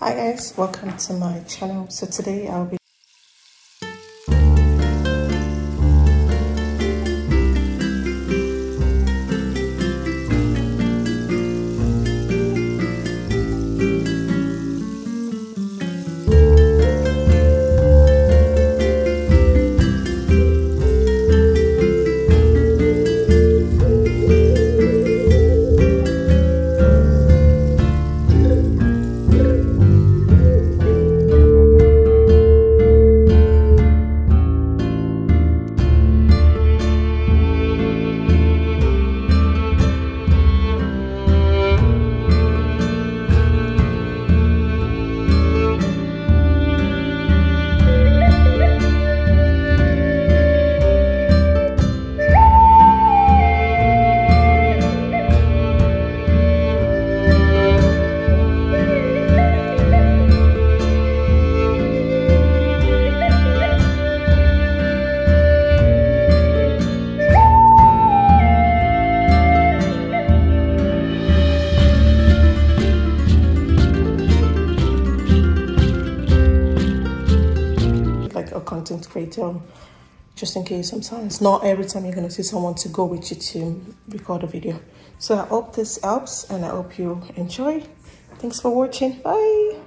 Hi guys, welcome to my channel. So today I'll be a content creator just in case sometimes. Not every time you're going to see someone to go with you to record a video. So i hope this helps and i hope you enjoy. Thanks for watching. Bye